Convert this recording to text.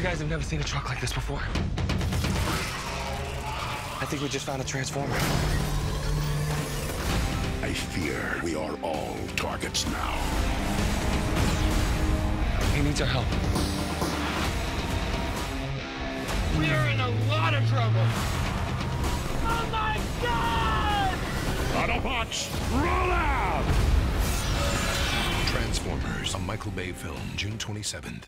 You guys have never seen a truck like this before. I think we just found a transformer. I fear we are all targets now. He needs our help. We are in a lot of trouble. Oh my god! Autobots, roll out! Transformers, a Michael Bay film, June 27th.